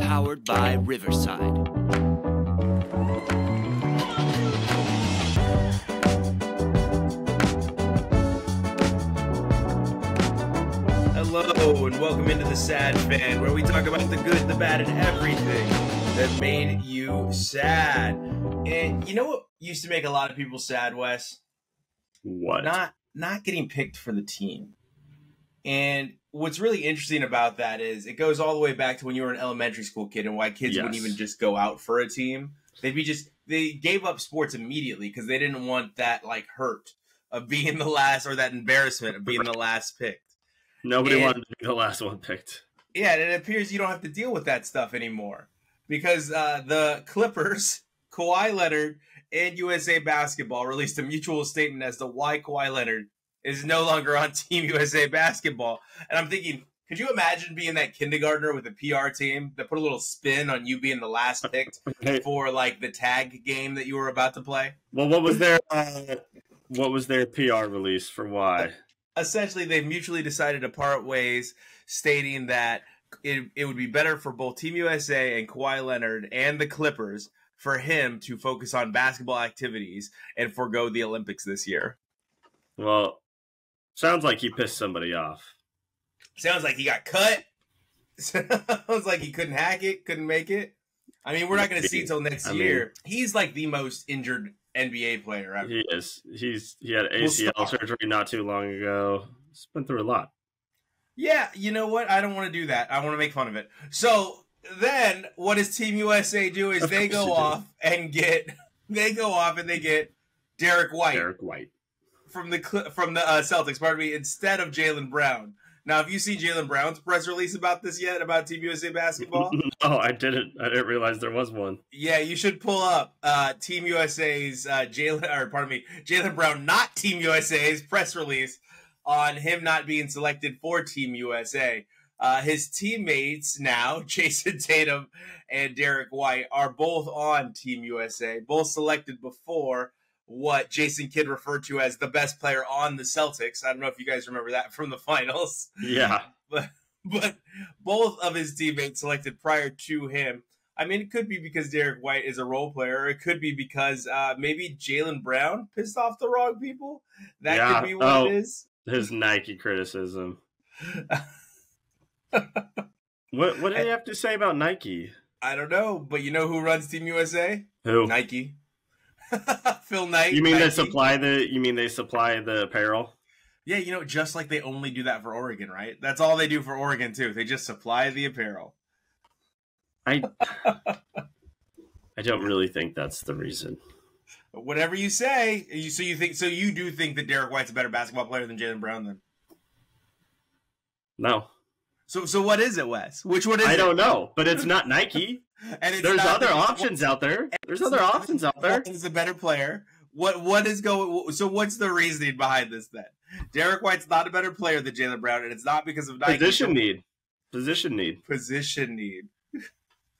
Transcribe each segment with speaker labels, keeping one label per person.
Speaker 1: Powered by Riverside.
Speaker 2: Hello and welcome into the Sad Fan, where we talk about the good, the bad, and everything that made you sad. And you know what used to make a lot of people sad, Wes?
Speaker 3: What?
Speaker 2: Not not getting picked for the team. And what's really interesting about that is it goes all the way back to when you were an elementary school kid and why kids wouldn't even just go out for a team. They'd be just they gave up sports immediately because they didn't want that like hurt of being the last or that embarrassment of being the last picked.
Speaker 3: Nobody
Speaker 2: And-
Speaker 3: wanted to be the last one picked.
Speaker 2: Yeah, and it appears you don't have to deal with that stuff anymore because uh, the Clippers, Kawhi Leonard, and USA Basketball released a mutual statement as to why Kawhi Leonard is no longer on Team USA Basketball. And I'm thinking, could you imagine being that kindergartner with a PR team that put a little spin on you being the last picked
Speaker 3: Hey,
Speaker 2: for like the tag game that you were about to play?
Speaker 3: well, what was their uh, what was their PR release for why?
Speaker 2: essentially they've mutually decided to part ways, stating that it, it would be better for both Team USA and Kawhi Leonard and the Clippers for him to focus on basketball activities and forego the Olympics this year.
Speaker 3: Well, sounds like he pissed somebody off.
Speaker 2: Sounds like he got cut. Sounds like he couldn't hack it, couldn't make it. I mean, we're not going to see until next
Speaker 3: I mean-
Speaker 2: year. He's like the most injured NBA player ever.
Speaker 3: He is. He's he had
Speaker 2: Well,
Speaker 3: ACL
Speaker 2: stop.
Speaker 3: surgery not too long ago. He's been through a lot.
Speaker 2: Yeah, you know what? I don't want to do that. I want to make fun of it. So then, what does Team USA do? Is
Speaker 3: Of
Speaker 2: they go
Speaker 3: you do.
Speaker 2: off and get they go off and they get Derrick White
Speaker 3: Derrick White.
Speaker 2: from the from the uh, Celtics. Pardon me, instead of Jaylen Brown. Now, have you seen Jaylen Brown's press release about this yet? About Team USA basketball?
Speaker 3: no, I didn't. I didn't realize there was one.
Speaker 2: yeah, you should pull up uh, Team USA's uh, Jaylen or pardon me, Jaylen Brown, not Team USA's press release on him not being selected for Team USA. Uh, his teammates now, Jayson Tatum and Derrick White, are both on Team USA, both selected before what Jason Kidd referred to as the best player on the Celtics. I don't know if you guys remember that from the finals,
Speaker 3: Yeah.
Speaker 2: but but both of his teammates selected prior to him. I mean, it could be because Derrick White is a role player. Or it could be because uh, maybe Jaylen Brown pissed off the wrong people. That
Speaker 3: Yeah.
Speaker 2: could be what
Speaker 3: Oh.
Speaker 2: it is.
Speaker 3: His Nike criticism. What what did he have to say about Nike?
Speaker 2: I don't know, but you know who runs Team USA?
Speaker 3: Who?
Speaker 2: Nike. Phil Knight.
Speaker 3: You mean
Speaker 2: Nike.
Speaker 3: they supply the you mean they supply the apparel?
Speaker 2: Yeah, you know, just like they only do that for Oregon, right? That's all they do for Oregon too. They just supply the apparel.
Speaker 3: I I don't really think that's the reason.
Speaker 2: Whatever you say, you so you think so you do think that Derrick White's a better basketball player than Jaylen Brown then?
Speaker 3: No.
Speaker 2: So so what is it, Wes? Which one is
Speaker 3: I
Speaker 2: it?
Speaker 3: don't know, but it's not Nike.
Speaker 2: And it's
Speaker 3: There's other options out there. There's other options out there.
Speaker 2: Is a better player. What what is going? So what's the reasoning behind this then? Derrick White's not a better player than Jaylen Brown, and it's not because of Nike.
Speaker 3: Position need. Position need.
Speaker 2: Position need.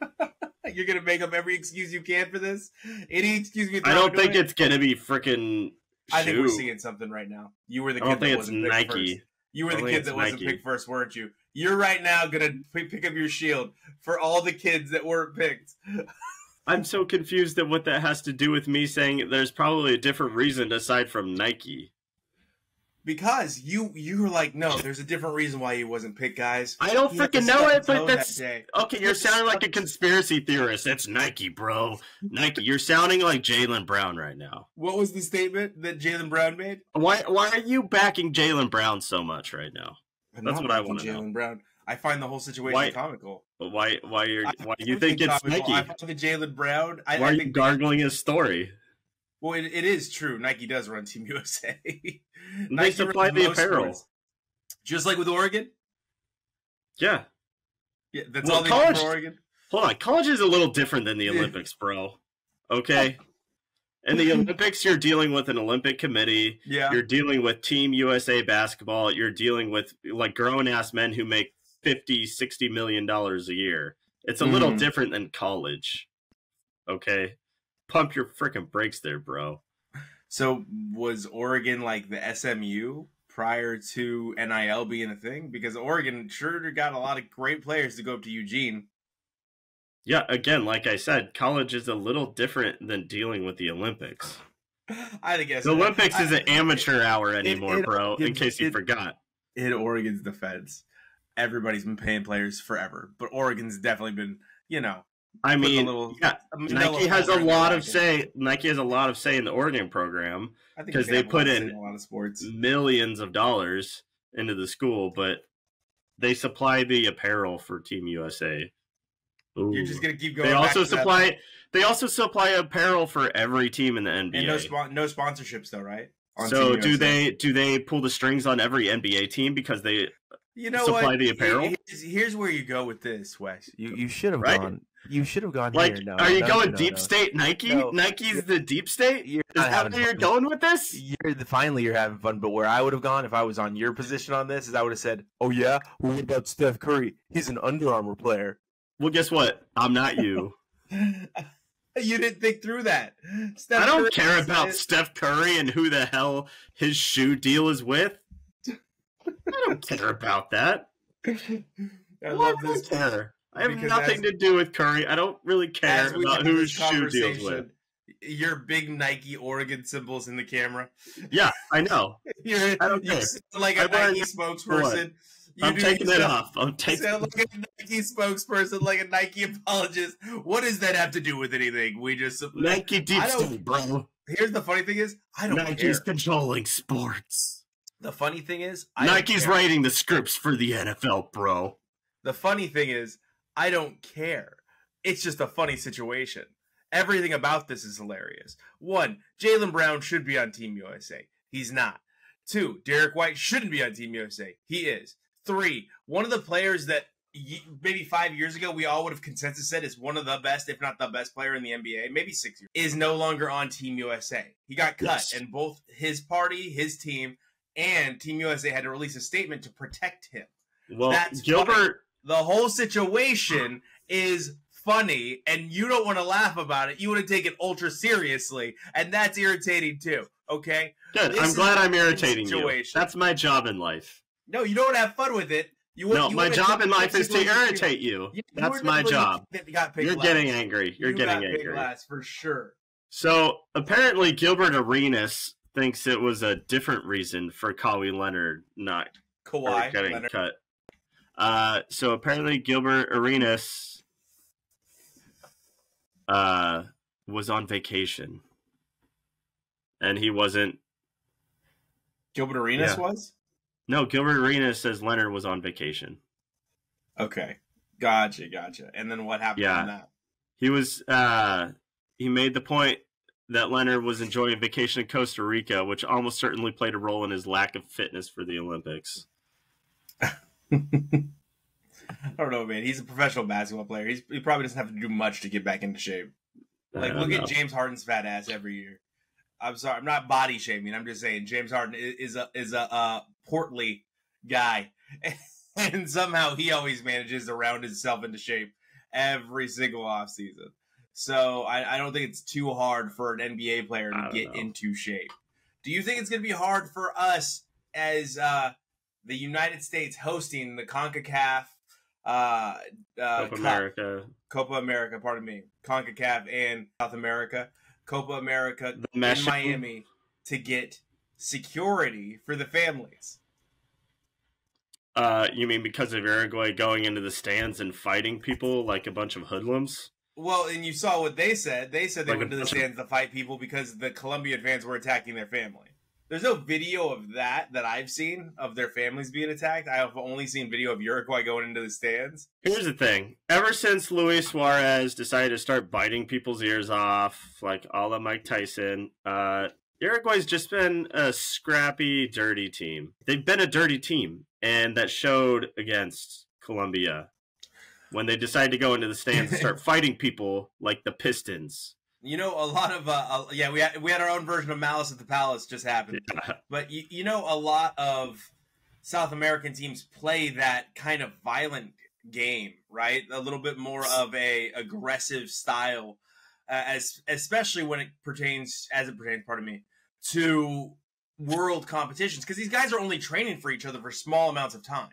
Speaker 2: You're gonna make up every excuse you can for this. Any excuse you.
Speaker 3: I don't think
Speaker 2: it?
Speaker 3: it's gonna be freaking.
Speaker 2: I think we're seeing something right now. You were the kid that wasn't picked first.
Speaker 3: Nike.
Speaker 2: You were the kid that wasn't
Speaker 3: Nike.
Speaker 2: picked first, weren't you? You're right now gonna pick up your shield for all the kids that weren't picked.
Speaker 3: I'm so confused at what that has to do with me saying there's probably a different reason aside from Nike.
Speaker 2: Because you you were like, no, there's a different reason why he wasn't picked, guys.
Speaker 3: I don't
Speaker 2: He
Speaker 3: freaking know it, but
Speaker 2: toe that
Speaker 3: that's okay. You're sounding like a conspiracy theorist. That's Nike, bro. Nike. You're sounding like Jaylen Brown right now.
Speaker 2: What was the statement that Jaylen Brown made?
Speaker 3: Why? Why are you backing Jaylen Brown so much right now?
Speaker 2: I'm
Speaker 3: That's what I wanna know.
Speaker 2: Jaylen Brown. I find the whole situation
Speaker 3: Why-
Speaker 2: comical.
Speaker 3: Why? Why you're? Why you think it's
Speaker 2: comical. I
Speaker 3: Nike?
Speaker 2: find the Jaylen Brown. I,
Speaker 3: Why
Speaker 2: I
Speaker 3: are you
Speaker 2: think
Speaker 3: gargling his story?
Speaker 2: Well, it, it is true. Nike does run Team USA.
Speaker 3: They
Speaker 2: Nike
Speaker 3: supply the apparel.
Speaker 2: sports. just like with Oregon.
Speaker 3: Yeah.
Speaker 2: Yeah, that's
Speaker 3: Well,
Speaker 2: all they
Speaker 3: college-
Speaker 2: Oregon.
Speaker 3: Hold on. College is a little different than the Olympics, bro. Okay. In the Olympics, you're dealing with an Olympic committee.
Speaker 2: Yeah,
Speaker 3: You're dealing with Team USA basketball. You're dealing with like grown ass men who make 50, 60 million dollars a year. It's a little
Speaker 2: Mhm.
Speaker 3: different than college. Okay. Pump your freaking brakes there, bro.
Speaker 2: So was Oregon like the SMU prior to NIL being a thing because Oregon sure got a lot of great players to go up to Eugene.
Speaker 3: Yeah, again, like I said, college is a little different than dealing with the Olympics.
Speaker 2: I guess
Speaker 3: the Olympics is an amateur hour anymore,
Speaker 2: it,
Speaker 3: bro.
Speaker 2: it,
Speaker 3: in case you forgot,
Speaker 2: in Oregon's defense, everybody's been paying players forever, but Oregon's definitely been, you know.
Speaker 3: I mean,
Speaker 2: little,
Speaker 3: yeah, Nike has a lot of say. Nike has a lot of say in the Oregon program because they, they put in
Speaker 2: a lot of sports,
Speaker 3: millions of dollars into the school, but they supply the apparel for Team USA.
Speaker 2: Ooh. You're just gonna keep going.
Speaker 3: They also supply. That. They also supply apparel for every team in the NBA.
Speaker 2: And no, spo- no sponsorships though, right?
Speaker 3: On so do they do they pull the strings on every NBA team because they
Speaker 2: you know
Speaker 3: supply
Speaker 2: what?
Speaker 3: the apparel?
Speaker 2: Here's, here's, where you go with this, Wes.
Speaker 4: You you should have right? gone. You should have gone
Speaker 3: like,
Speaker 4: here. No,
Speaker 3: are you
Speaker 4: no,
Speaker 3: going
Speaker 4: no,
Speaker 3: deep
Speaker 4: no.
Speaker 3: state Nike? Nike's the deep state.
Speaker 4: You're
Speaker 3: Is that where you're going with this?
Speaker 4: You're finally you're having fun. But where I would have gone if I was on your position on this is I would have said, "Oh yeah, well, what about Steph Curry? He's an Under Armour player."
Speaker 3: Well, guess what? I'm not you.
Speaker 2: you didn't think through that.
Speaker 3: Steph I don't Curry care about it. Steph Curry and who the hell his shoe deal is with. I don't care about that.
Speaker 2: I love this.
Speaker 3: Care. I have nothing as, to do with Curry. I don't really care about who his shoe deals with.
Speaker 2: Your big Nike Oregon symbols in the camera.
Speaker 3: Yeah, I know.
Speaker 2: You're,
Speaker 3: I don't care.
Speaker 2: like a I Nike spokesperson.
Speaker 3: You I'm taking that off. I'm taking.
Speaker 2: Sound like a Nike spokesperson, like a Nike apologist. What does that have to do with anything? We just
Speaker 3: Nike deep state, bro.
Speaker 2: Here's the funny thing: is I don't. Care.
Speaker 3: Nike's
Speaker 2: care.
Speaker 3: controlling sports.
Speaker 2: The funny thing is, I
Speaker 3: Nike's writing the scripts for the NFL, bro.
Speaker 2: The funny thing is, I don't care. It's just a funny situation. Everything about this is hilarious. One, Jaylen Brown should be on Team USA. He's not. Two, Derrick White shouldn't be on Team USA. He is. Three, one of the players that maybe five years ago we all would have consensus said is one of the best, if not the best player in the NBA, maybe six years, is no longer on Team USA. He got cut, yes. and both his party, his team, and Team USA had to release a statement to protect him.
Speaker 3: Well, That's Gilbert. Funny
Speaker 2: the whole situation is funny and you don't want to laugh about it. You want to take it ultra seriously, and that's irritating too. Okay.
Speaker 3: Good. This I'm glad I'm irritating you. That's my job in life.
Speaker 2: No, you don't have fun with it. You,
Speaker 3: no, my job in life is to irritate you. you that's my job. You're getting angry. You're
Speaker 2: you
Speaker 3: getting angry.
Speaker 2: for sure.
Speaker 3: So apparently, Gilbert Arenas thinks it was a different reason for Kawhi Leonard not
Speaker 2: Kawhi
Speaker 3: getting
Speaker 2: Leonard.
Speaker 3: cut. Uh, so apparently Gilbert Arenas uh, was on vacation, and he wasn't.
Speaker 2: Gilbert Arenas
Speaker 3: Yeah.
Speaker 2: was
Speaker 3: No, Gilbert Arenas says Leonard was on vacation.
Speaker 2: okay. Gotcha, gotcha. And then what happened
Speaker 3: Yeah.
Speaker 2: on that?
Speaker 3: He was. Uh, he made the point that Leonard was enjoying a vacation in Costa Rica, which almost certainly played a role in his lack of fitness for the Olympics.
Speaker 2: I don't know, man. He's a professional basketball player. He's, he probably doesn't have to do much to get back into shape. Like, look
Speaker 3: know.
Speaker 2: at James Harden's fat ass every year. I'm sorry, I'm not body shaming. I'm just saying James Harden is, is a is a uh, portly guy, and somehow he always manages to round himself into shape every single offseason. So I, I don't think it's too hard for an NBA player to get
Speaker 3: know.
Speaker 2: into shape. Do you think it's going to be hard for us as uh, the United States hosting the Concacaf uh, uh,
Speaker 3: Copa
Speaker 2: Cup?
Speaker 3: America,
Speaker 2: Copa America, pardon me, CONCACAF and South America, Copa America
Speaker 3: the
Speaker 2: in. Miami to get security for the families.
Speaker 3: Uh, you mean because of Uruguay going into the stands and fighting people like a bunch of hoodlums?
Speaker 2: Well, and you saw what they said. They said they
Speaker 3: Like
Speaker 2: went to the stands to fight people because the Colombian fans were attacking their family. There's no video of that that I've seen of their families being attacked. I have only seen video of Uruguay going into the stands.
Speaker 3: Here's the thing. Ever since Luis Suarez decided to start biting people's ears off, like a la Mike Tyson, uh, Uruguay's just been a scrappy, dirty team. They've been a dirty team, and that showed against Colombia when they decided to go into the stands and start fighting people like the Pistons.
Speaker 2: You know, a lot of uh, yeah, we had, we had our own version of Malice at the Palace just happened.
Speaker 3: Yeah.
Speaker 2: But you, you know, a lot of South American teams play that kind of violent game, right? A little bit more of a aggressive style, uh, as especially when it pertains, as it pertains, pardon me, to world competitions because these guys are only training for each other for small amounts of time,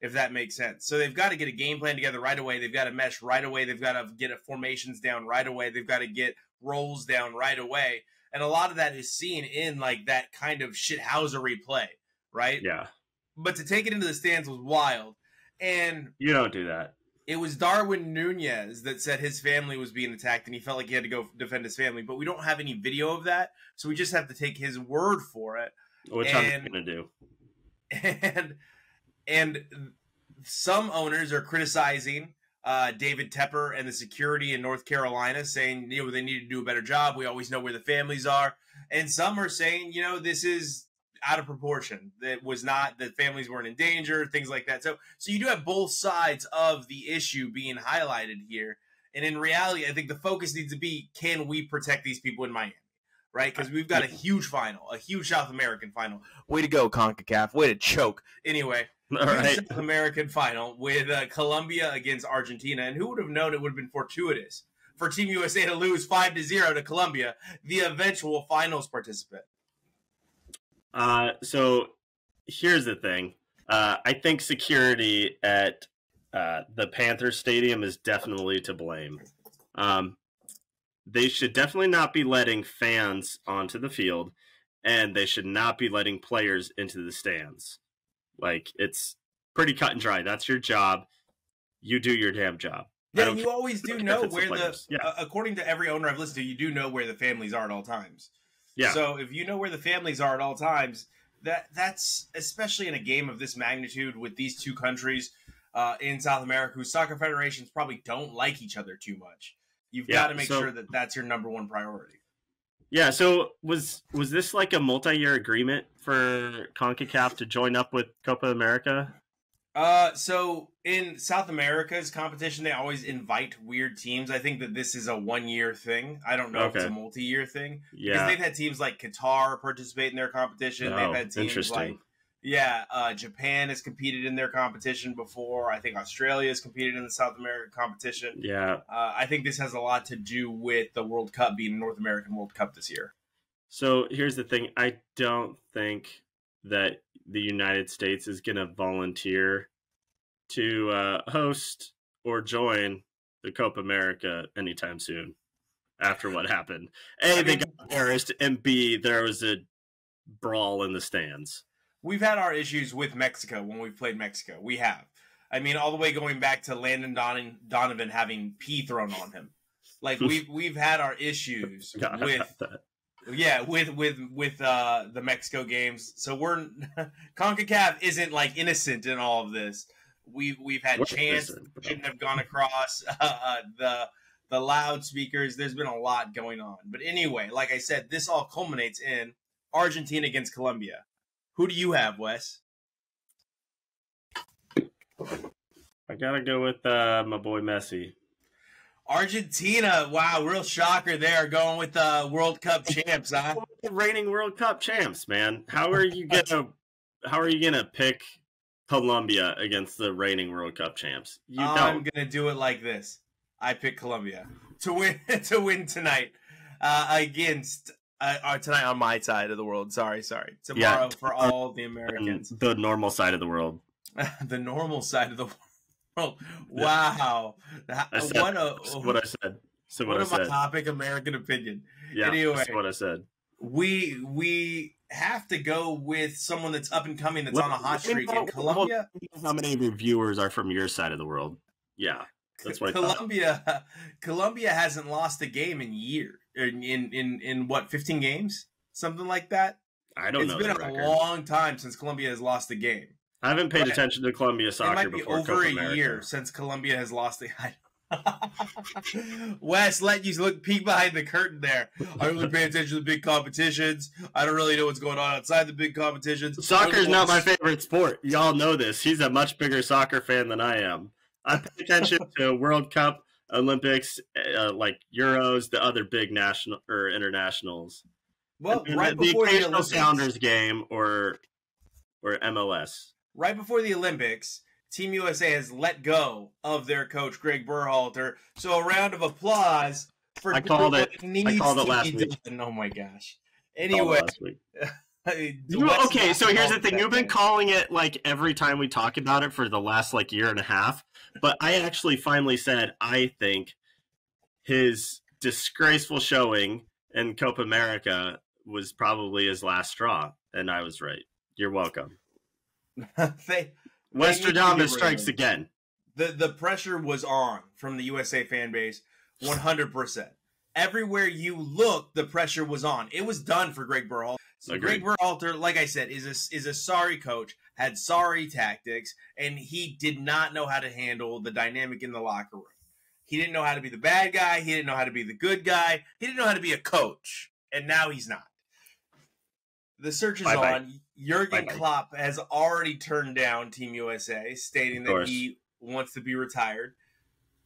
Speaker 2: if that makes sense. So they've got to get a game plan together right away. They've got to mesh right away. They've got to get formations down right away. They've got to get roles down right away. And a lot of that is seen in like that kind of shithousery play, right?
Speaker 3: Yeah,
Speaker 2: But to take it into the stands was wild. And
Speaker 3: you don't do that.
Speaker 2: It was Darwin Nunez that said his family was being attacked and he felt like he had to go defend his family. But we don't have any video of that. So we just have to take his word for it.
Speaker 3: Which
Speaker 2: And-
Speaker 3: I'm gonna do.
Speaker 2: and and some owners are criticizing uh, David Tepper and the security in North Carolina, saying you know they need to do a better job. We always know where the families are, and some are saying you know this is out of proportion. That was not that families weren't in danger, things like that. So so you do have both sides of the issue being highlighted here, and in reality, I think the focus needs to be can we protect these people in Miami. Right, because we've got a huge final, a huge South American final.
Speaker 4: Way to go, CONCACAF. Way to choke.
Speaker 2: Anyway,
Speaker 3: All right.
Speaker 2: South American final with uh, Colombia against Argentina, and who would have known it would have been fortuitous for Team USA to lose five to zero to Colombia, the eventual finals participant.
Speaker 3: Uh, so here's the thing. Uh, I think security at uh, the Panther Stadium is definitely to blame. Um, they should definitely not be letting fans onto the field, and they should not be letting players into the stands. Like it's pretty cut and dry. That's your job. You do your damn job.
Speaker 2: Yeah, you always do know
Speaker 3: it's the
Speaker 2: where the.
Speaker 3: Yeah.
Speaker 2: uh, according to every owner I've listened to, you do know where the families are at all times.
Speaker 3: Yeah.
Speaker 2: So if you know where the families are at all times, that that's especially in a game of this magnitude with these two countries uh, in South America, whose soccer federations probably don't like each other too much. You've
Speaker 3: Yeah,
Speaker 2: got to make
Speaker 3: so-
Speaker 2: sure that that's your number one priority.
Speaker 3: Yeah, so was was this like a multi-year agreement for CONCACAF to join up with Copa America?
Speaker 2: Uh, so in South America's competition, they always invite weird teams. I think that this is a one-year thing. I don't know if it's a multi-year thing
Speaker 3: Yeah.
Speaker 2: because they've had teams like Qatar participate in their competition.
Speaker 3: Oh,
Speaker 2: they've had teams
Speaker 3: interesting.
Speaker 2: like yeah, uh, Japan has competed in their competition before. I think Australia has competed in the South American competition.
Speaker 3: Yeah.
Speaker 2: Uh, I think this has a lot to do with the World Cup being a North American World Cup this year.
Speaker 3: So here's the thing: I don't think that the United States is going to volunteer to uh, host or join the Copa America anytime soon. After what happened, a they got embarrassed, and b there was a brawl in the stands.
Speaker 2: We've had our issues with Mexico when we've played Mexico. We have. I mean, all the way going back to Landon Don- Donovan having pee thrown on him. Like we've we've had our issues with
Speaker 3: that.
Speaker 2: Yeah with with with uh the Mexico games. So we're Concacaf isn't like innocent in all of this. We've we've had
Speaker 3: We're
Speaker 2: chants that shouldn't have gone across uh, the the loudspeakers. There's been a lot going on. But anyway, like I said, this all culminates in Argentina against Colombia. Who do you have, Wes?
Speaker 3: I gotta go with uh, my boy Messi.
Speaker 2: Argentina. Wow, real shocker there. Going with the World Cup champs, huh?
Speaker 3: the reigning World Cup champs, man. How are you gonna how are you gonna pick Colombia against the reigning World Cup champs? You
Speaker 2: I'm
Speaker 3: don't.
Speaker 2: gonna do it like this. I pick Colombia to win to win tonight uh, against uh, uh, tonight on my side of the world. Sorry, sorry. Tomorrow
Speaker 3: Yeah.
Speaker 2: for all the Americans,
Speaker 3: the normal side of the world.
Speaker 2: the normal side of the world. Wow,
Speaker 3: I said,
Speaker 2: what a
Speaker 3: That's what I said. So what,
Speaker 2: what
Speaker 3: I
Speaker 2: a
Speaker 3: said.
Speaker 2: topic American opinion.
Speaker 3: Yeah,
Speaker 2: anyway.
Speaker 3: that's what I said.
Speaker 2: We we have to go with someone that's up and coming that's on a hot streak in Colombia.
Speaker 3: How many reviewers are from your side of the world? Yeah, that's what.
Speaker 2: Colombia, Colombia hasn't lost a game in year In, in in in what fifteen games, something like that.
Speaker 3: I don't
Speaker 2: It's
Speaker 3: know
Speaker 2: It's
Speaker 3: been
Speaker 2: a
Speaker 3: record.
Speaker 2: long time since Colombia has lost a game.
Speaker 3: I haven't paid
Speaker 2: Right.
Speaker 3: attention to Colombia
Speaker 2: It
Speaker 3: soccer
Speaker 2: might be
Speaker 3: before
Speaker 2: over
Speaker 3: Copa
Speaker 2: a
Speaker 3: America.
Speaker 2: year since Colombia has lost the. Wes, let you look peek behind the curtain there. I only pay attention to the big competitions. I don't really know what's going on outside the big competitions.
Speaker 3: Soccer is not my favorite sport. Y'all know this. He's a much bigger soccer fan than I am. I pay attention to World Cup, Olympics, uh, like Euros, the other big national or internationals.
Speaker 2: Well,
Speaker 3: And
Speaker 2: right
Speaker 3: the,
Speaker 2: before the Olympics,
Speaker 3: Sounders game or or MLS.
Speaker 2: Right before the Olympics, Team USA has let go of their coach Greg Berhalter. So a round of applause for
Speaker 3: I called it.
Speaker 2: needs
Speaker 3: called it last week.
Speaker 2: done. Oh my gosh. Anyway.
Speaker 3: You- okay, so here's the thing. You've been calling it like every time we talk about it for the last like year and a half, but I actually finally said I think his disgraceful showing in Copa America was probably his last straw, and I was right. You're welcome.
Speaker 2: they,
Speaker 3: Westradamus strikes again.
Speaker 2: the the pressure was on from the USA fan base, one hundred percent. Everywhere you look, the pressure was on. It was done for Greg Berhalter. So Greg Berhalter, like I said, is a is a sorry coach, had sorry tactics, and he did not know how to handle the dynamic in the locker room. He didn't know how to be the bad guy. He didn't know how to be the good guy. He didn't know how to be a coach, and now he's not. The search is
Speaker 3: Bye-bye.
Speaker 2: on. Jurgen
Speaker 3: Bye-bye.
Speaker 2: Klopp has already turned down Team USA, stating that he wants to be retired.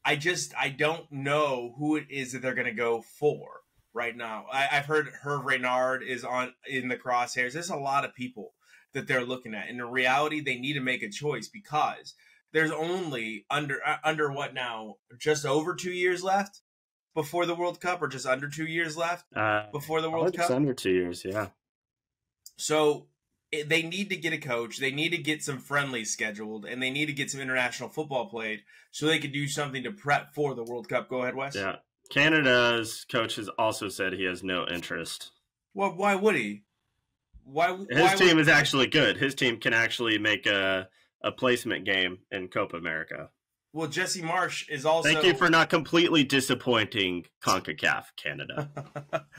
Speaker 2: I just I don't know who it is that they're going to go for right now. I, I've heard Herve Renard is on in the crosshairs. There's a lot of people that they're looking at. And in reality, they need to make a choice because there's only under uh, under what now just over two years left before the World Cup, or just under two years left
Speaker 3: Uh,
Speaker 2: before the World Cup.
Speaker 3: under two years. Yeah.
Speaker 2: So they need to get a coach. They need to get some friendlies scheduled, and they need to get some international football played so they can do something to prep for the World Cup. Go ahead, Wes.
Speaker 3: Yeah. Canada's coach has also said he has no interest.
Speaker 2: Well, why would he? Why?
Speaker 3: His
Speaker 2: why
Speaker 3: team
Speaker 2: would,
Speaker 3: is actually good. His team can actually make a, a placement game in Copa America.
Speaker 2: Well, Jesse Marsch is also.
Speaker 3: Thank you for not completely disappointing CONCACAF Canada.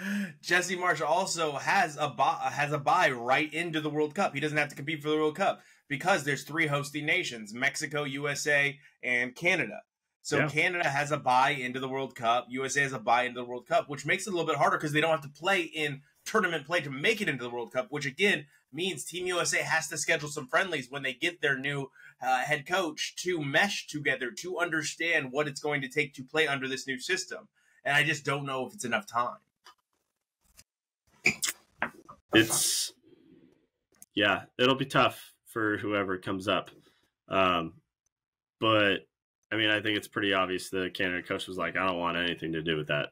Speaker 2: Jesse Marsch also has a buy, has a buy right into the World Cup. He doesn't have to compete for the World Cup because there's three hosting nations: Mexico, USA, and Canada. So
Speaker 3: Yeah.
Speaker 2: Canada has a buy into the World Cup. USA has a buy into the World Cup, which makes it a little bit harder because they don't have to play in tournament play to make it into the World Cup. Which again means Team USA has to schedule some friendlies when they get their new uh, head coach to mesh together to understand what it's going to take to play under this new system. And I just don't know if it's enough time.
Speaker 3: It's yeah, it'll be tough for whoever comes up. Um, but I mean, I think it's pretty obvious the Canada coach was like, I don't want anything to do with that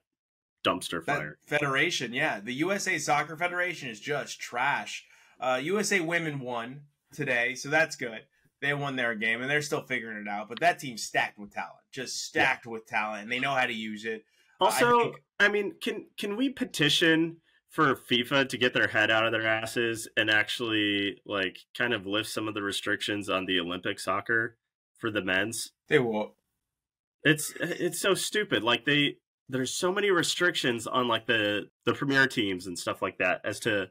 Speaker 3: dumpster
Speaker 2: That
Speaker 3: fire.
Speaker 2: federation, yeah, the USA Soccer Federation is just trash. Uh, USA Women won today, so that's good. They won their game, and they're still figuring it out. But that team's stacked with talent, just stacked with talent, and they know how to use it.
Speaker 3: Also,
Speaker 2: I think-
Speaker 3: I mean, can can we petition for FIFA to get their head out of their asses and actually like kind of lift some of the restrictions on the Olympic soccer for the men's?
Speaker 2: They will.
Speaker 3: It's it's so stupid. Like they there's so many restrictions on like the the premier teams and stuff like that as to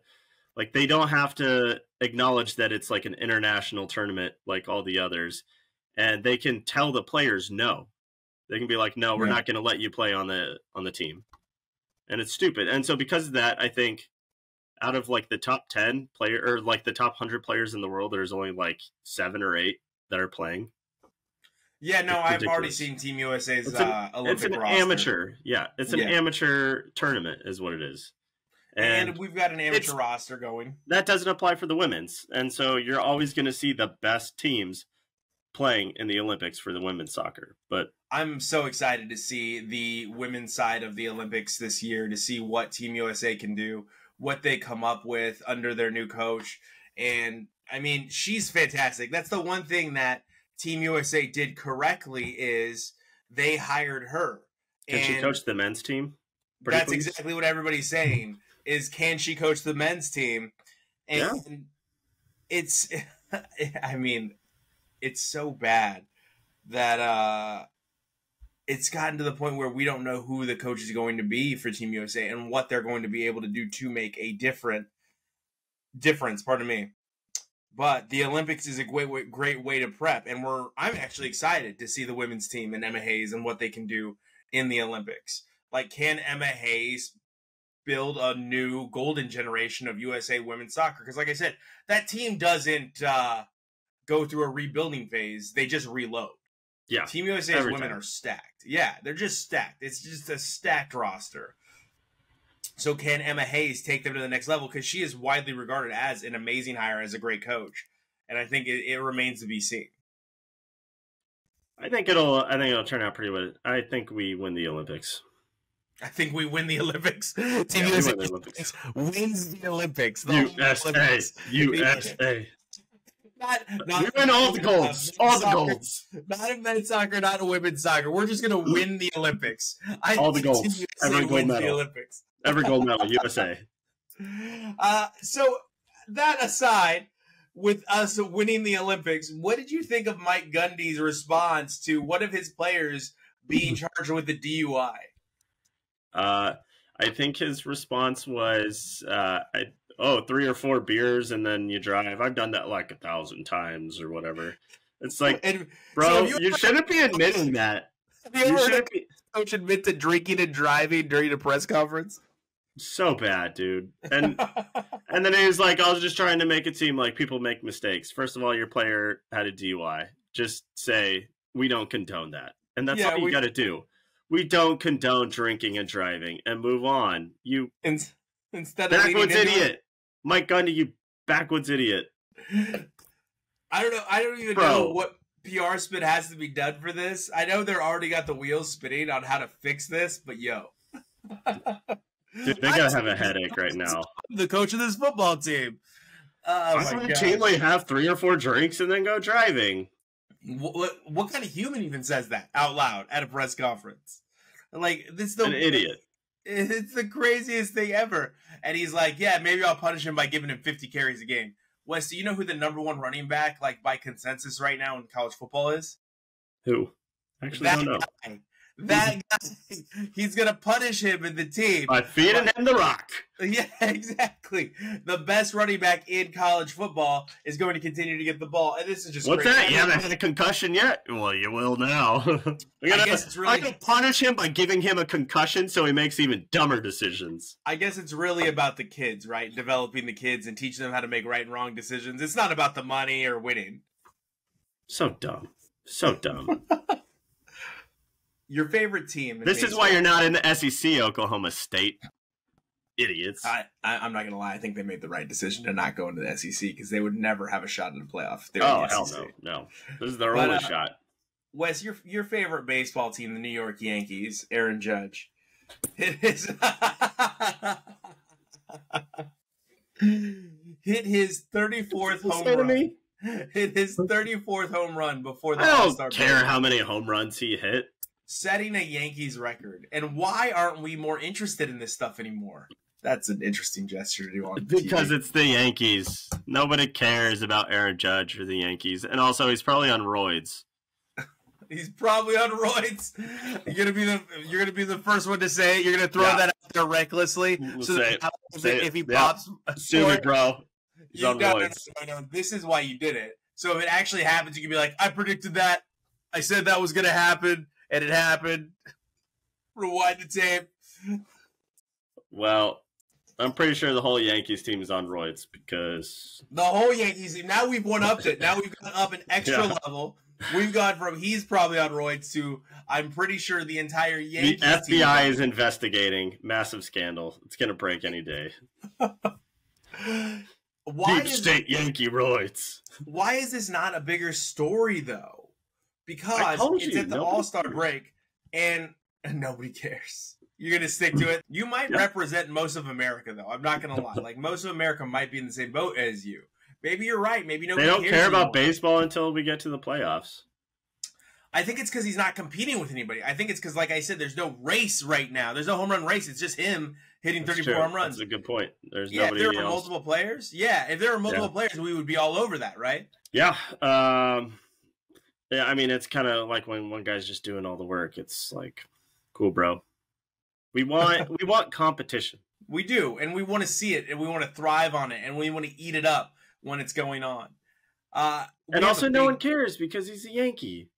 Speaker 3: like they don't have to acknowledge that it's like an international tournament like all the others and they can tell the players no. They can be like no, we're
Speaker 2: Yeah.
Speaker 3: not going to let you play on the on the team. And it's stupid. And so because of that, I think out of like the top 10 player or like the top 100 players in the world there's only like 7 or 8 that are playing.
Speaker 2: Yeah, no, I've already seen Team USA's
Speaker 3: It's an-
Speaker 2: uh, Olympic
Speaker 3: it's an
Speaker 2: roster.
Speaker 3: amateur. Yeah, it's an
Speaker 2: Yeah.
Speaker 3: amateur tournament, is what it is.
Speaker 2: And,
Speaker 3: And,
Speaker 2: we've got an amateur roster going.
Speaker 3: that doesn't apply for the women's. And so you're always going to see the best teams playing in the Olympics for the women's soccer. But
Speaker 2: I'm so excited to see the women's side of the Olympics this year to see what Team USA can do, what they come up with under their new coach. And I mean, she's fantastic. That's the one thing that Team USA did correctly is they hired her.
Speaker 3: can she
Speaker 2: And
Speaker 3: coach the men's team?
Speaker 2: That's
Speaker 3: please?
Speaker 2: exactly what everybody's saying is can she coach the men's team? And it's I mean, it's so bad that uh it's gotten to the point where we don't know who the coach is going to be for Team USA and what they're going to be able to do to make a different difference, pardon me. But the Olympics is a great way, great way to prep, and we're I'm actually excited to see the women's team and Emma Hayes and what they can do in the Olympics. Like, can Emma Hayes build a new golden generation of USA women's soccer? Because, like I said, that team doesn't uh, go through a rebuilding phase; they just reload.
Speaker 3: Yeah.
Speaker 2: Team USA's women
Speaker 3: time.
Speaker 2: are stacked. Yeah, they're just stacked. It's just a stacked roster. So can Emma Hayes take them to the next level? Because she is widely regarded as an amazing hire, as a great coach, and I think it, it remains to be seen.
Speaker 3: I think it'll. I think it'll turn out pretty well. I think we win the Olympics.
Speaker 2: I think we win the Olympics. Team
Speaker 3: Yeah,
Speaker 2: USA
Speaker 3: win the Olympics.
Speaker 2: wins the Olympics. The
Speaker 3: USA,
Speaker 2: Olympics.
Speaker 3: USA.
Speaker 2: Not, not
Speaker 3: We win all the golds. All the golds.
Speaker 2: Not in men's soccer, not in women's soccer. We're just gonna win the Olympics. I
Speaker 3: All the golds. Every gold
Speaker 2: wins the
Speaker 3: medal.
Speaker 2: Olympics.
Speaker 3: Every gold medal, USA.
Speaker 2: Uh, so that aside, with us winning the Olympics, what did you think of Mike Gundy's response to one of his players being charged with a DUI?
Speaker 3: Uh, I think his response was, uh, I, "Oh, three or four beers and then you drive." I've done that like a thousand times or whatever. It's like,
Speaker 2: and
Speaker 3: bro,
Speaker 2: so
Speaker 3: you,
Speaker 2: you-
Speaker 3: shouldn't be admitting that.
Speaker 2: have you
Speaker 3: You
Speaker 2: ever
Speaker 3: shouldn't be
Speaker 2: coach admit to drinking and driving during a press conference?
Speaker 3: so bad, dude. And and then he was like, "I was just trying to make it seem like people make mistakes. First of all, your player had a DUI. Just say we don't condone that, and that's
Speaker 2: Yeah,
Speaker 3: all you
Speaker 2: we-
Speaker 3: got to do. We don't condone drinking and driving, and move on. You
Speaker 2: In- instead of
Speaker 3: backwoods idiot, Mike Gundy, you backwoods idiot.
Speaker 2: I don't know. I don't even
Speaker 3: Bro.
Speaker 2: know what PR spin has to be done for this. I know they're already got the wheels spinning on how to fix this, but yo,
Speaker 3: Dude, they gotta have a headache right now.
Speaker 2: I'm the coach of this football team. Oh
Speaker 3: Would
Speaker 2: god!
Speaker 3: routinely have three or four drinks and then go driving?
Speaker 2: What, what what kind of human even says that out loud at a press conference? Like this, is the
Speaker 3: An idiot.
Speaker 2: It's the craziest thing ever. And he's like, "Yeah, maybe I'll punish him by giving him 50 carries a game." Wes, do you know who the number one running back, like by consensus, right now in college football is?
Speaker 3: Who? Actually,
Speaker 2: that
Speaker 3: don't know.
Speaker 2: guy. That guy. He's gonna punish him and the team.
Speaker 3: By feeding him the rock.
Speaker 2: Yeah, exactly. The best running back in college football is going to continue to get the ball, and this is just
Speaker 3: What's
Speaker 2: crazy.
Speaker 3: that? You haven't had a concussion yet? Well, you will now. Gonna,
Speaker 2: guess it's really-
Speaker 3: I'm gonna punish him by giving him a concussion so he makes even dumber decisions.
Speaker 2: I guess it's really about the kids, right? Developing the kids and teaching them how to make right and wrong decisions. It's not about the money or winning.
Speaker 3: So dumb. So dumb.
Speaker 2: Your favorite team. in
Speaker 3: this is why you're not in the SEC, Oklahoma State. Idiots.
Speaker 2: I, I, I'm not gonna lie. I think they made the right decision to not go into the SEC because they would never have a shot in the playoff. they
Speaker 3: oh,
Speaker 2: the
Speaker 3: hell no. No. This is their
Speaker 2: But,
Speaker 3: only
Speaker 2: uh,
Speaker 3: shot.
Speaker 2: Wes, your your favorite baseball team, the New York Yankees, Aaron Judge, hit his hit his 34th home run. Hit his 34th home run before the
Speaker 3: I don't care how many home runs he hit.
Speaker 2: Setting a Yankees record. And why aren't we more interested in this stuff anymore? That's an interesting gesture to do on
Speaker 3: Because
Speaker 2: TV.
Speaker 3: it's the Yankees. Nobody cares about Aaron Judge or the Yankees. And also, he's probably on roids.
Speaker 2: He's probably on roids. You're gonna be the you're gonna be the first one to say it. You're gonna throw
Speaker 3: Yeah.
Speaker 2: that out there recklessly.
Speaker 3: We'll
Speaker 2: so that
Speaker 3: it.
Speaker 2: if,
Speaker 3: Say it.
Speaker 2: if he
Speaker 3: Yeah.
Speaker 2: pops,
Speaker 3: Sue
Speaker 2: for it,
Speaker 3: bro. He's on roids.
Speaker 2: This is why you did it. So if it actually happens, you can be like, I predicted that. I said that was gonna happen, and it happened. Rewind the tape.
Speaker 3: Well, I'm pretty sure the whole Yankees team is on roids because
Speaker 2: The whole Yankees team. Now we've one upped it. Now we've gone up an extra
Speaker 3: Yeah.
Speaker 2: level. We've gone from he's probably on roids to I'm pretty sure the entire Yankees.
Speaker 3: the FBI
Speaker 2: team.
Speaker 3: is investigating massive scandal. It's gonna break any day.
Speaker 2: Why
Speaker 3: Deep state Yankee roids.
Speaker 2: why is this not a bigger story though? Because it's
Speaker 3: you,
Speaker 2: at the All Star break and, and nobody cares. You're gonna stick to it. You might represent most of America though. I'm not gonna lie. Like most of America might be in the same boat as you. Maybe you're right. Maybe nobody They
Speaker 3: don't
Speaker 2: cares
Speaker 3: care about baseball until we get to the playoffs.
Speaker 2: I think it's because he's not competing with anybody. I think it's because, like I said, there's no race right now. There's no home run race. It's just him hitting
Speaker 3: That's
Speaker 2: 34
Speaker 3: true.
Speaker 2: home runs.
Speaker 3: That's a good point. There's
Speaker 2: Yeah, if
Speaker 3: nobody
Speaker 2: there were
Speaker 3: else.
Speaker 2: multiple players, yeah, if there were multiple
Speaker 3: Yeah.
Speaker 2: players, we would be all over that, right?
Speaker 3: Yeah. Um, yeah, I mean, it's kind of like when one guy's just doing all the work. It's like, cool, bro. We want we want competition.
Speaker 2: We do, and we want to see it, and we want to thrive on it, and we want to eat it up when it's going on. Uh,
Speaker 3: And also,
Speaker 2: a
Speaker 3: no one cares because he's a Yankee.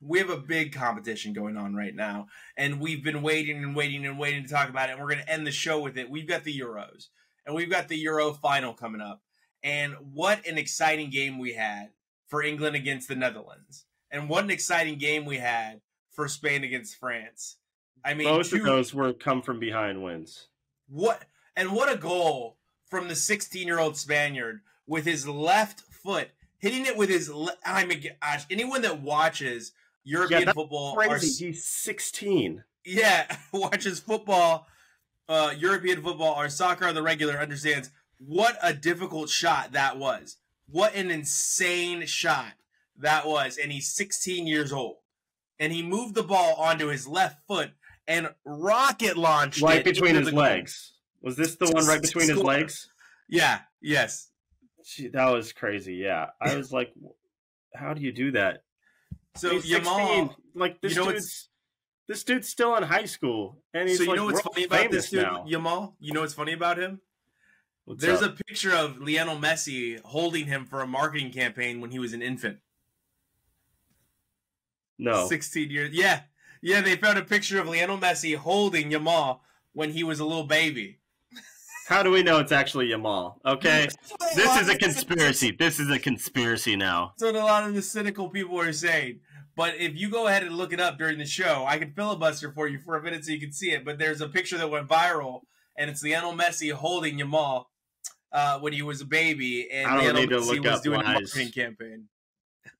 Speaker 2: We have a big competition going on right now, and we've been waiting and waiting and waiting to talk about it. And we're going to end the show with it. We've got the Euros, and we've got the Euro final coming up. And what an exciting game we had for England against the Netherlands, and what an exciting game we had for Spain against France. I mean,
Speaker 3: Most
Speaker 2: two-
Speaker 3: of those were come from behind wins.
Speaker 2: what and what a goal from the 16 year old Spaniard with his left foot hitting it with his. Le- I mean, gosh, anyone that watches European
Speaker 3: that's
Speaker 2: football are
Speaker 3: He's 16.
Speaker 2: yeah, watches football, uh, European football or soccer on the regular understands what a difficult shot that was. What an insane shot that was. And he's 16 years old. And he moved the ball onto his left foot and rocket launched
Speaker 3: Right
Speaker 2: it
Speaker 3: between his
Speaker 2: the goal.
Speaker 3: legs. Was this the one right between his legs?
Speaker 2: Yeah, yes.
Speaker 3: Gee, that was crazy. Yeah, I was like, how do you do that?
Speaker 2: So
Speaker 3: He's
Speaker 2: Yamal,
Speaker 3: 16. like this
Speaker 2: you know
Speaker 3: dude's this dude's still in high school, and he's
Speaker 2: so you
Speaker 3: like
Speaker 2: know what's funny about this dude,
Speaker 3: now.
Speaker 2: Yamal? You know what's funny about him?
Speaker 3: What's
Speaker 2: There's
Speaker 3: up?
Speaker 2: a picture of Lionel Messi holding him for a marketing campaign when he was an infant.
Speaker 3: no.
Speaker 2: 16 years. Yeah. Yeah, they found a picture of Lionel Messi holding Yamal when he was a little baby.
Speaker 3: How do we know it's actually Yamal? Okay, this is a conspiracy. This is a conspiracy now.
Speaker 2: That's what a lot of the cynical people are saying. But if you go ahead and look it up during the show, I can filibuster for you for a minute so you can see it. But there's a picture that went viral, and it's Lionel Messi holding Yamal uh, when he was a baby, and
Speaker 3: I don't need to look
Speaker 2: was
Speaker 3: up
Speaker 2: doing a
Speaker 3: lies.
Speaker 2: marketing campaign.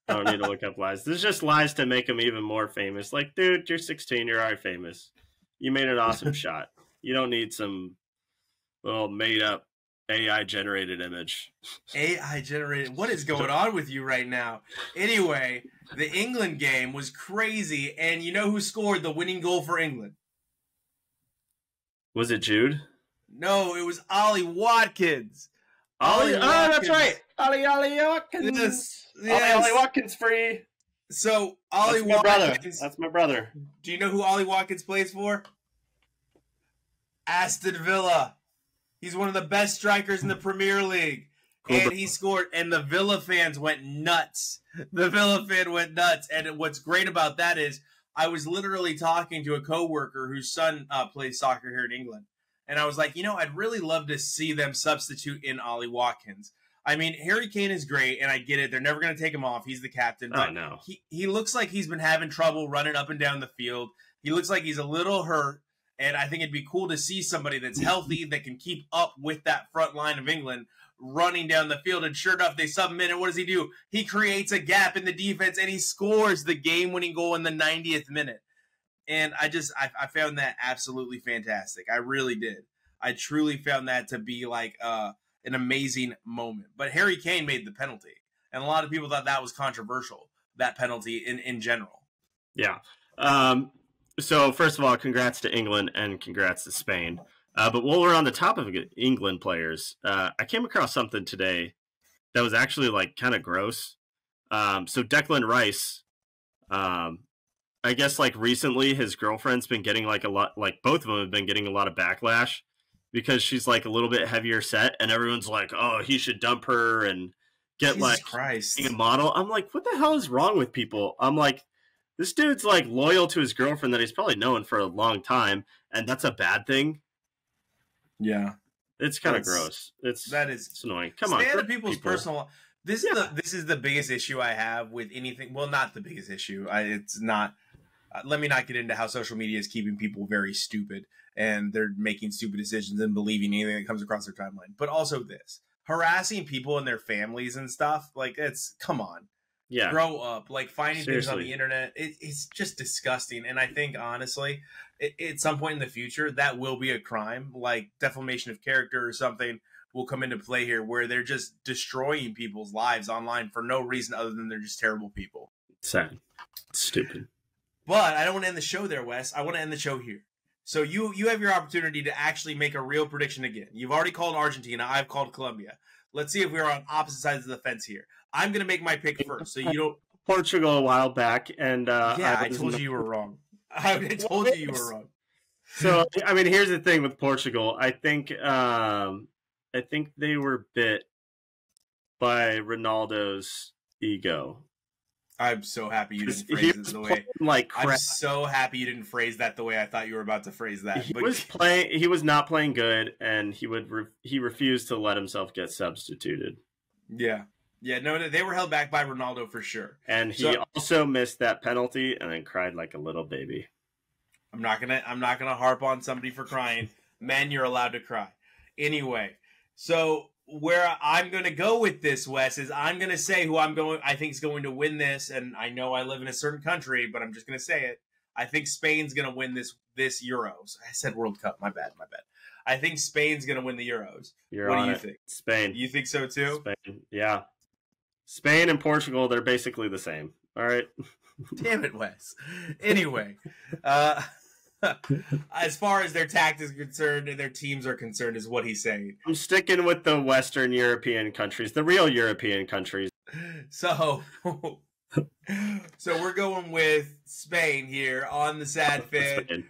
Speaker 3: I don't need to look up lies. This is just lies to make him even more famous. Like, dude, you're 16. You're already famous. You made an awesome shot. You don't need some little made up AI generated image.
Speaker 2: AI generated. What is going on with you right now? Anyway, the England game was crazy, and you know who scored the winning goal for England?
Speaker 3: Was it Jude?
Speaker 2: No, it was Ollie Watkins.
Speaker 3: Ollie,
Speaker 2: Ollie
Speaker 3: oh, that's
Speaker 2: Watkins.
Speaker 3: right. Ollie, Ollie Watkins.
Speaker 2: Yes,
Speaker 3: Ollie,
Speaker 2: yes.
Speaker 3: Ollie Watkins free.
Speaker 2: So Ollie
Speaker 3: That's my brother.
Speaker 2: Watkins.
Speaker 3: That's my brother.
Speaker 2: Do you know who Ollie Watkins plays for? Aston Villa. He's one of the best strikers in the Premier League.
Speaker 3: Cool,
Speaker 2: and
Speaker 3: bro.
Speaker 2: he scored, and the Villa fans went nuts. The Villa fan went nuts. And what's great about that is I was literally talking to a coworker whose son uh, plays soccer here in England. And I was like, you know, I'd really love to see them substitute in Ollie Watkins. I mean, Harry Kane is great, and I get it. They're never going to take him off. He's the captain.
Speaker 3: Oh,
Speaker 2: But
Speaker 3: no.
Speaker 2: he, he looks like he's been having trouble running up and down the field. He looks like he's a little hurt. And I think it'd be cool to see somebody that's healthy that can keep up with that front line of England running down the field. And sure enough, they sub him in. And what does he do? He creates a gap in the defense and he scores the game winning goal in the 90th minute. And I just, I, I found that absolutely fantastic. I really did. I truly found that to be like uh, an amazing moment. But Harry Kane made the penalty. And a lot of people thought that was controversial, that penalty in, in general.
Speaker 3: Yeah. Um, so first of all, congrats to England and congrats to Spain. Uh, but while we're on the top of England players, uh, I came across something today that was actually like kind of gross. Um, so Declan Rice, um, I guess like recently his girlfriend's been getting like a lot, like both of them have been getting a lot of backlash because she's like a little bit heavier set, and everyone's like, "Oh, he should dump her and get
Speaker 2: Jesus
Speaker 3: like
Speaker 2: Christ.
Speaker 3: being a model. I'm like, what the hell is wrong with people? I'm like, this dude's like loyal to his girlfriend that he's probably known for a long time, and that's a bad thing.
Speaker 2: Yeah.
Speaker 3: It's kind of gross. It's
Speaker 2: That is
Speaker 3: it's annoying. Come on, grow
Speaker 2: people's
Speaker 3: people.
Speaker 2: personal. This is the this is the biggest issue I have with anything. Well, not the biggest issue. I, it's not. Uh, let me not get into how social media is keeping people very stupid and they're making stupid decisions and believing anything that comes across their timeline. But also this harassing people and their families and stuff. Like it's come on,
Speaker 3: Yeah,
Speaker 2: grow up. Like finding things on the internet, it, it's just disgusting. And I think honestly, it, at some point in the future, that will be a crime, like defamation of character or something will come into play here, where they're just destroying people's lives online for no reason other than they're just terrible people.
Speaker 3: sad, stupid.
Speaker 2: But I don't want to end the show there, Wes. I want to end the show here. So you you have your opportunity to actually make a real prediction again. You've already called Argentina. I've called Colombia. Let's see if we're on opposite sides of the fence here. I'm going to make my pick first, so you don't
Speaker 3: Portugal a while back, and uh,
Speaker 2: yeah, I
Speaker 3: was
Speaker 2: told you you were wrong. I told you you were wrong.
Speaker 3: So I mean, here's the thing with Portugal. I think um, I think they were bit by Ronaldo's ego.
Speaker 2: I'm so happy you didn't phrase it the way.
Speaker 3: like
Speaker 2: I'm so happy you didn't phrase that the way I thought you were about to phrase that.
Speaker 3: He
Speaker 2: But
Speaker 3: was playing. He was not playing good, and he would re- he refused to let himself get substituted.
Speaker 2: yeah, yeah, no, they were held back by Ronaldo for sure.
Speaker 3: And he
Speaker 2: So-
Speaker 3: also missed that penalty, and then cried like a little baby.
Speaker 2: I'm not gonna I'm not gonna harp on somebody for crying. Men, you're allowed to cry. Anyway, so where I'm gonna go with this, Wes, is I'm gonna say who I'm going I think is going to win this, and I know I live in a certain country, but I'm just gonna say it. I think Spain's going to win this this Euros. I said World Cup. My bad. My bad. I think Spain's going to win the Euros.
Speaker 3: You're
Speaker 2: what do you
Speaker 3: it.
Speaker 2: think?
Speaker 3: Spain.
Speaker 2: You think so too?
Speaker 3: Spain. Yeah. Spain and Portugal, they're basically the same. All right.
Speaker 2: Damn it, Wes. Anyway, uh, as far as their tactics are concerned and their teams are concerned, is what he's saying.
Speaker 3: I'm sticking with the Western European countries, the real European countries.
Speaker 2: So, so we're going with Spain here on the Sad
Speaker 3: Fan.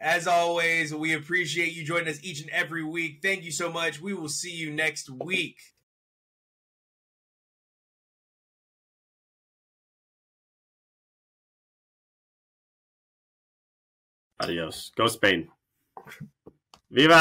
Speaker 2: As always, we appreciate you joining us each and every week. Thank you so much. We will see you next week.
Speaker 3: Adios. Go Spain. Viva!